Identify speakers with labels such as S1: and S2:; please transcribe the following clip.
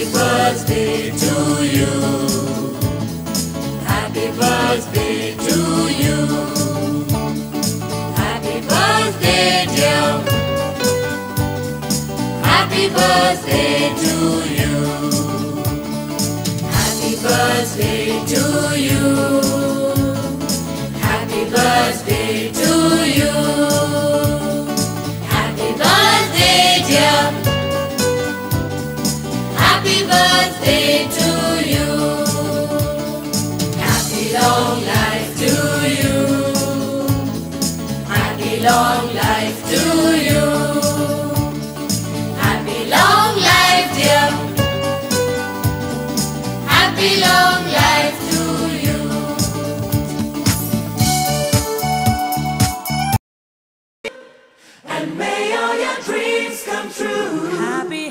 S1: Happy birthday to you. Happy birthday to you. Happy birthday, dear. Happy birthday to you. Happy birthday to you. Happy birthday to you. Happy birthday to you. Happy long life to you. Happy long life to you. Happy long life, dear. Happy long life to you.
S2: And may all your dreams come true.
S3: Happy,